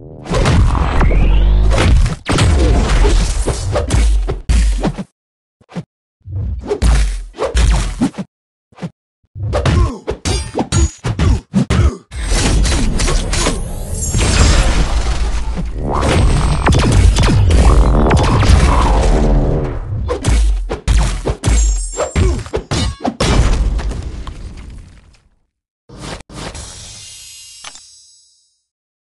you